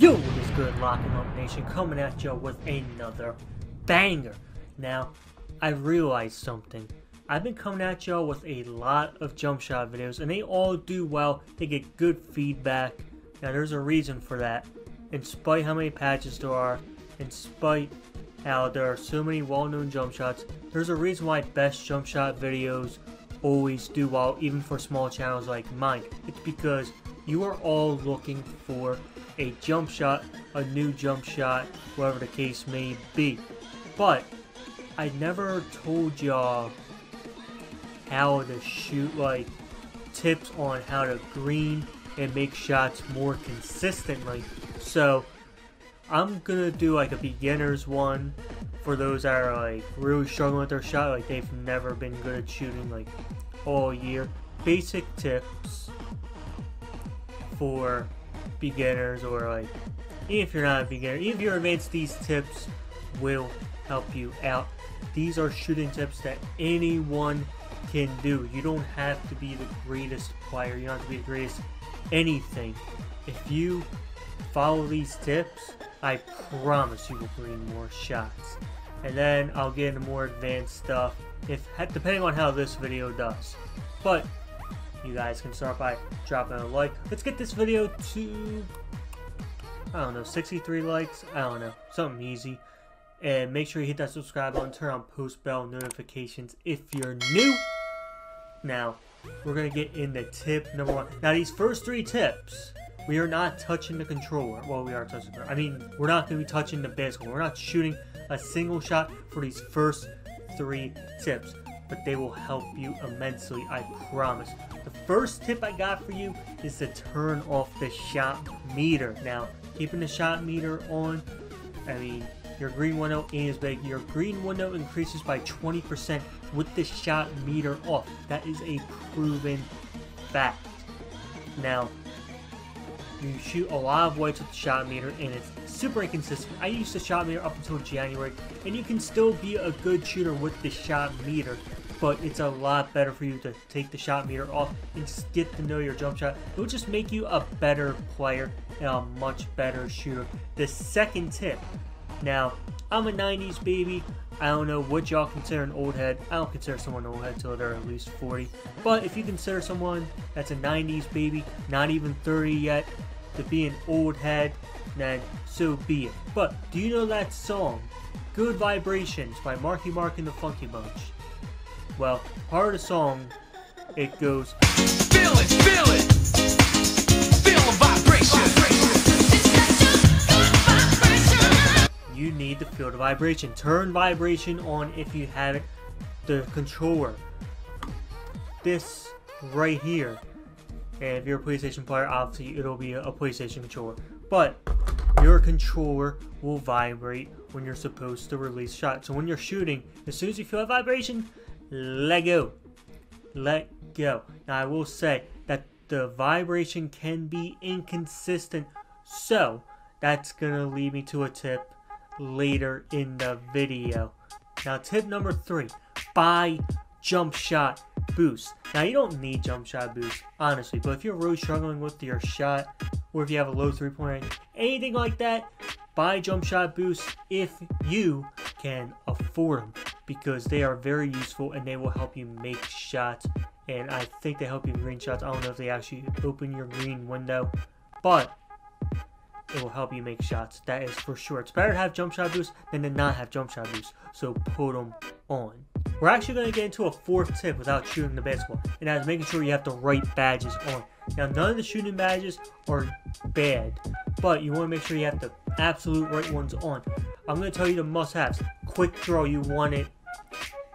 Yo, what is good, Lock Em Up Nation, coming at you with another banger. Now, I realized something. I've been coming at y'all with a lot of jump shot videos, and they all do well. They get good feedback. Now, there's a reason for that. In spite how many patches there are, in spite how there are so many well-known jump shots, there's a reason why best jump shot videos always do well, even for small channels like mine. It's because you are all looking for a jump shot, a new jump shot, whatever the case may be. But I never told y'all how to shoot, like tips on how to green and make shots more consistently. So I'm gonna do like a beginner's one for those that are like really struggling with their shot, like they've never been good at shooting like all year. Basic tips for beginners or like even if you're not a beginner, even if you're advanced, these tips will help you out. These are shooting tips that anyone can do. You don't have to be the greatest player. You don't have to be the greatest anything. If you follow these tips, I promise you will green more shots. And then I'll get into more advanced stuff if depending on how this video does. But you guys can start by dropping a like. Let's get this video to, I don't know, 63 likes? I don't know, something easy. And make sure you hit that subscribe button, turn on post bell notifications if you're new. Now, we're going to get into tip number one. Now, these first three tips, we are not touching the controller. Well, we are touching the I mean, we're not going to be touching the basketball. We're not shooting a single shot for these first three tips but they will help you immensely, I promise. The first tip I got for you is to turn off the shot meter. Now, keeping the shot meter on, I mean, your green window oh is big. Your green window oh increases by 20% with the shot meter off. That is a proven fact. Now, you shoot a lot of whites with the shot meter and it's super inconsistent. I used the shot meter up until January and you can still be a good shooter with the shot meter but it's a lot better for you to take the shot meter off and just get to know your jump shot. It will just make you a better player and a much better shooter. The second tip, now, I'm a 90s baby. I don't know what y'all consider an old head. I don't consider someone an old head until they're at least 40. But if you consider someone that's a 90s baby, not even 30 yet, to be an old head, then so be it. But do you know that song, Good Vibrations by Marky Mark and the Funky Bunch? Well, part of the song, it goes, Feel it, feel it, feel the vibration. You need to feel the vibration. Turn vibration on if you have it. The controller. This right here. And if you're a PlayStation player, obviously it'll be a PlayStation controller. But your controller will vibrate when you're supposed to release shots. So when you're shooting, as soon as you feel a vibration, let go. Let go. Now I will say that the vibration can be inconsistent. So that's going to lead me to a tip later in the video. Now tip number three, buy jump shot boost. Now you don't need jump shot boost, honestly, but if you're really struggling with your shot, or if you have a low three point anything like that, buy jump shot boost if you can afford them because they are very useful and they will help you make shots. And I think they help you green shots. I don't know if they actually open your green window, but it will help you make shots. That is for sure. It's better to have jump shot boost than to not have jump shot boost. So put them on. We're actually going to get into a fourth tip without shooting the basketball, and that is making sure you have the right badges on. Now, none of the shooting badges are bad, but you want to make sure you have the absolute right ones on. I'm going to tell you the must-haves. Quick draw, you want it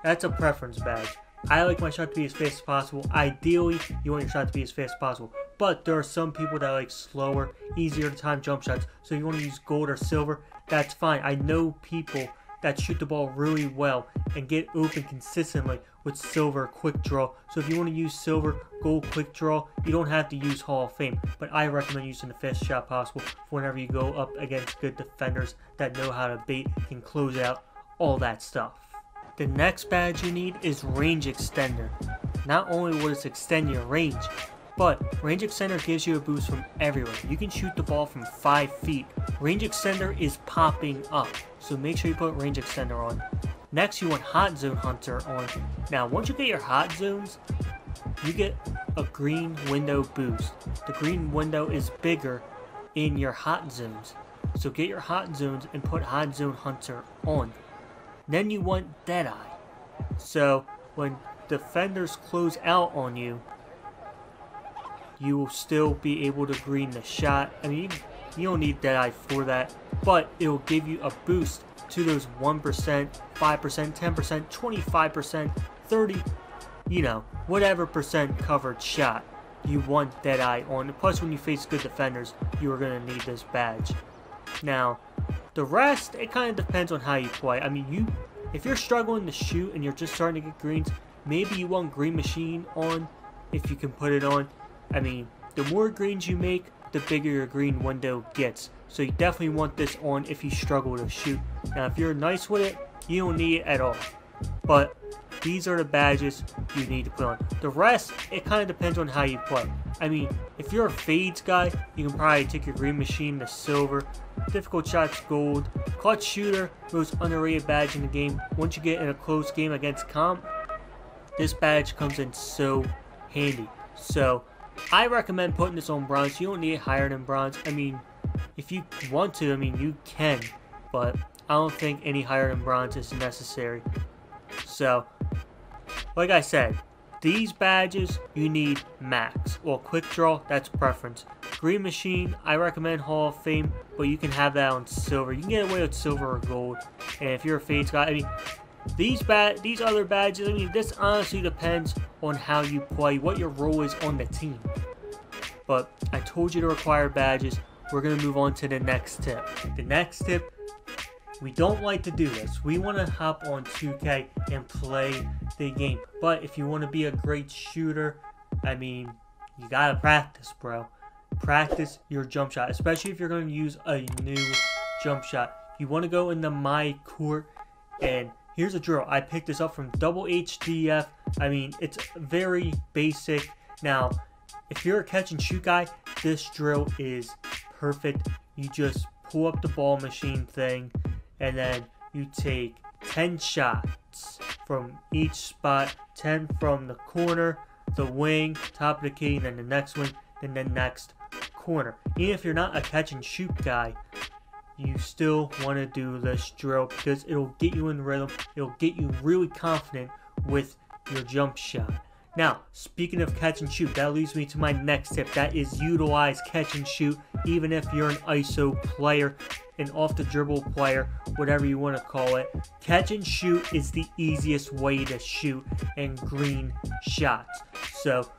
that's a preference badge. I like my shot to be as fast as possible. Ideally, you want your shot to be as fast as possible. But there are some people that like slower, easier to time jump shots. So you want to use gold or silver, that's fine. I know people that shoot the ball really well and get open consistently with silver quick draw. So if you want to use silver gold quick draw, you don't have to use Hall of Fame. But I recommend using the fastest shot possible whenever you go up against good defenders that know how to bait, can close out, all that stuff. The next badge you need is Range Extender. Not only will this extend your range, But range extender gives you a boost from everywhere. You can shoot the ball from 5 feet. Range extender is popping up, so make sure you put range extender on. Next, you want hot zone hunter on. Now, once you get your hot zones, you get a green window boost. The green window is bigger in your hot zones. So get your hot zones and put hot zone hunter on. Then you want Deadeye. So when defenders close out on you, you will still be able to green the shot. I mean, you don't need Deadeye for that, but it will give you a boost to those 1%, 5%, 10%, 25%, 30, you know, whatever percent covered shot you want Deadeye on. Plus, when you face good defenders, you are going to need this badge. Now, the rest, it kind of depends on how you play. I mean, you, if you're struggling to shoot and you're just starting to get greens, maybe you want Green Machine on if you can put it on. I mean, the more greens you make, the bigger your green window gets. So you definitely want this on if you struggle to shoot. Now, if you're nice with it, you don't need it at all. But these are the badges you need to put on. The rest, it kind of depends on how you play. I mean, if you're a fades guy, you can probably take your green machine to silver. Difficult shots gold. Clutch shooter, most underrated badge in the game. Once you get in a close game against comp, this badge comes in so handy. So, I recommend putting this on bronze. You don't need it higher than bronze. I mean, if you want to, I mean, you can. But I don't think any higher than bronze is necessary. So, like I said, these badges, you need max. Well, quick draw, that's preference. Green Machine, I recommend Hall of Fame, but you can have that on silver. You can get away with silver or gold. And if you're a Fades guy, I mean, these bad, these other badges, I mean, this honestly depends on how you play, what your role is on the team. But I told you to require badges. We're going to move on to the next tip. The next tip we don't like to do this. We want to hop on 2K and play the game. But if you want to be a great shooter, I mean, you gotta practice, bro. Practice your jump shot, especially if you're going to use a new jump shot. You want to go into my court, and here's a drill. I picked this up from Double HDF. I mean, it's very basic. Now, if you're a catch and shoot guy, this drill is perfect. You just pull up the ball machine thing and then you take 10 shots from each spot 10 from the corner the wing top of the key then the next wing and the next corner. Even if you're not a catch and shoot guy you still want to do this drill because it'll get you in rhythm it'll get you really confident with your jump shot. Now, speaking of catch and shoot, that leads me to my next tip. That is utilize catch and shoot, even if you're an ISO player, an off the dribble player, whatever you want to call it. Catch and shoot is the easiest way to shoot and green shots. So,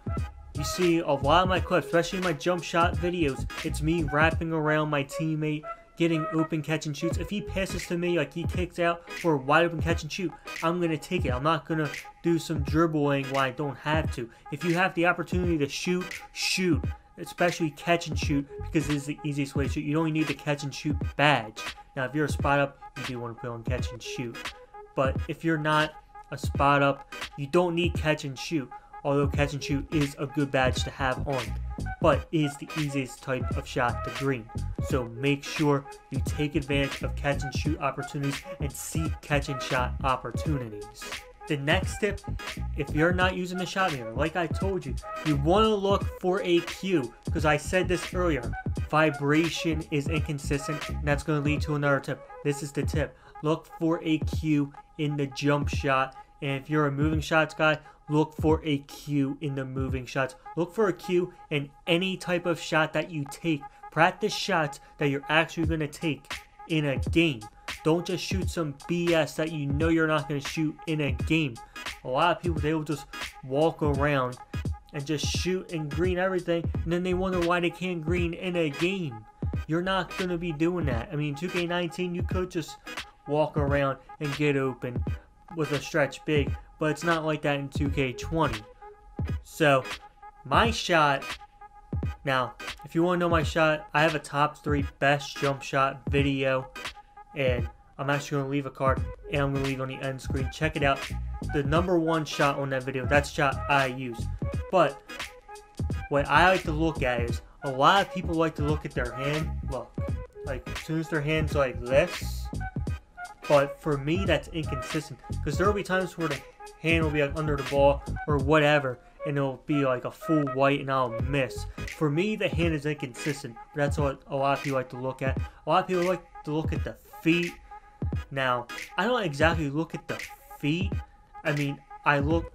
you see a lot of my clips, especially my jump shot videos, it's me wrapping around my teammate, getting open catch and shoots. If he passes to me, like he kicks out for a wide open catch and shoot, I'm going to take it. I'm not going to do some dribbling while I don't have to. If you have the opportunity to shoot, shoot. Especially catch and shoot because it is the easiest way to shoot. You only need the catch and shoot badge. Now, if you're a spot up, you do want to put on catch and shoot. But if you're not a spot up, you don't need catch and shoot although catch and shoot is a good badge to have on, but is the easiest type of shot to green. So make sure you take advantage of catch and shoot opportunities and seek catch and shot opportunities. The next tip, if you're not using the shot meter, like I told you, you want to look for a cue because I said this earlier. Vibration is inconsistent, and that's going to lead to another tip. This is the tip. Look for a cue in the jump shot. And if you're a moving shots guy, look for a cue in the moving shots. Look for a cue in any type of shot that you take. Practice shots that you're actually going to take in a game. Don't just shoot some BS that you know you're not going to shoot in a game. A lot of people, they will just walk around and just shoot and green everything, and then they wonder why they can't green in a game. You're not going to be doing that. I mean, 2K19, you could just walk around and get open with a stretch big, but it's not like that in 2K20. So, my shot. Now, if you want to know my shot, I have a top three best jump shot video, and I'm actually going to leave a card, and I'm going to leave on the end screen. Check it out. The number one shot on that video, that's shot I use. But what I like to look at is a lot of people like to look at their hand. Look, like as soon as their hand's like this. But for me, that's inconsistent because there will be times where the hand will be like under the ball or whatever, and it'll be like a full white and I'll miss. For me, the hand is inconsistent. That's what a lot of people like to look at. A lot of people like to look at the feet. Now, I don't exactly look at the feet. I mean, I look.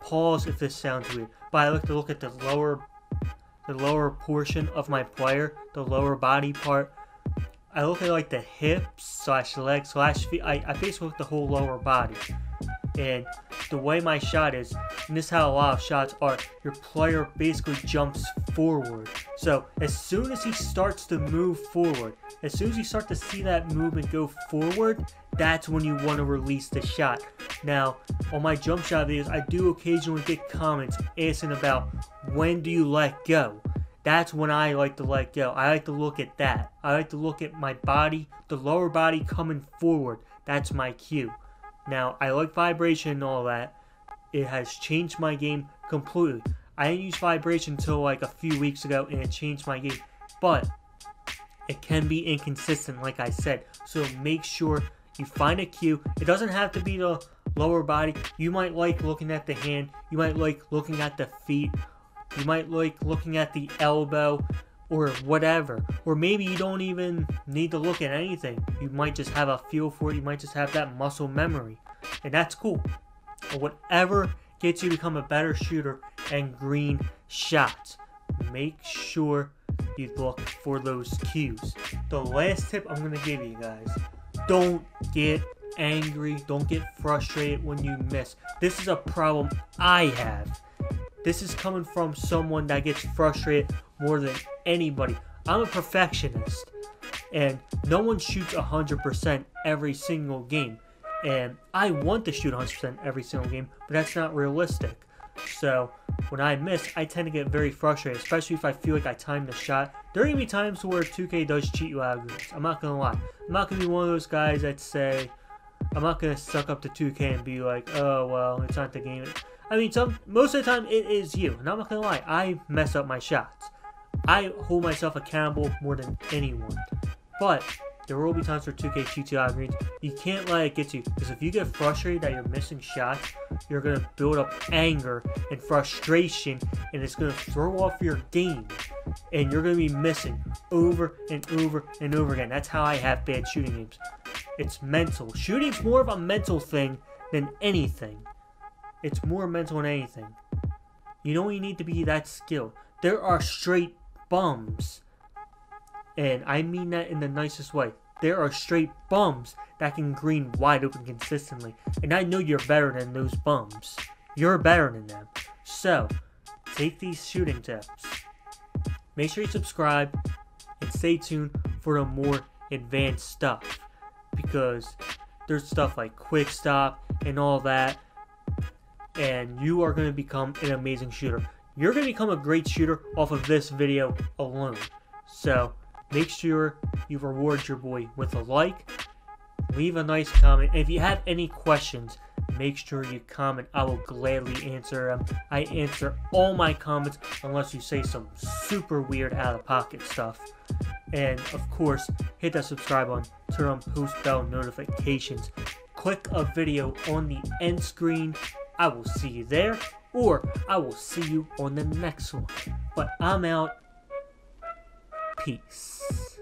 Pause if this sounds weird, but I like to look at the lower, the lower portion of my player, the lower body part. I look at like the hips slash legs slash feet. I, I basically look at the whole lower body. And the way my shot is, and this is how a lot of shots are, your player basically jumps forward. So as soon as he starts to move forward, as soon as you start to see that movement go forward, that's when you want to release the shot. Now, on my jump shot videos, I do occasionally get comments asking about when do you let go? That's when I like to let go. I like to look at that. I like to look at my body, the lower body coming forward. That's my cue. Now, I like vibration and all that. It has changed my game completely. I didn't use vibration until like a few weeks ago and it changed my game. But it can be inconsistent, like I said. So make sure you find a cue. It doesn't have to be the lower body. You might like looking at the hand. You might like looking at the feet. You might like looking at the elbow or whatever. Or maybe you don't even need to look at anything. You might just have a feel for it. You might just have that muscle memory. And that's cool. Or whatever gets you become a better shooter and green shots. Make sure you look for those cues. The last tip I'm going to give you guys don't get angry, don't get frustrated when you miss. This is a problem I have. This is coming from someone that gets frustrated more than anybody. I'm a perfectionist, and no one shoots 100% every single game. And I want to shoot 100% every single game, but that's not realistic. So when I miss, I tend to get very frustrated, especially if I feel like I timed the shot. There are gonna be times where 2K does cheat you out of games. I'm not gonna lie. I'm not gonna be one of those guys that say, I'm not gonna suck up to 2K and be like, oh well, it's not the game. I mean, some most of the time it is you, and I'm not gonna lie. I mess up my shots. I hold myself accountable more than anyone. But there will be times where 2K cheats you out of. You can't let it get to you. Because if you get frustrated that you're missing shots, you're to build up anger and frustration, and it's to throw off your game. And you're to be missing over and over and over again. That's how I have bad shooting games. It's mental. Shooting's more of a mental thing than anything. It's more mental than anything. You don't need to be that skilled. There are straight bums. And I mean that in the nicest way. There are straight bums that can green wide open consistently. And I know you're better than those bums. You're better than them. So, take these shooting tips. Make sure you subscribe and stay tuned for the more advanced stuff. Because there's stuff like quick stop and all that. And you are going to become an amazing shooter. You're going to become a great shooter off of this video alone. So, make sure you reward your boy with a like, leave a nice comment. If you have any questions, make sure you comment. I will gladly answer them. I answer all my comments unless you say some super weird out of pocket stuff. And of course, hit that subscribe button, turn on post bell notifications, click a video on the end screen. I will see you there, or I will see you on the next one. But I'm out. Peace.